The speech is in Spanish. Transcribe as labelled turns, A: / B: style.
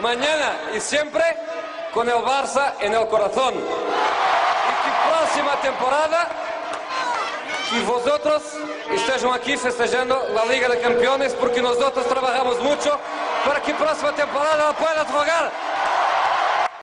A: mañana y siempre con el Barça en el corazón. Y que próxima temporada, que vosotros estejam aquí festejando la Liga de Campeones porque nosotros trabajamos mucho para que próxima temporada la puedan jugar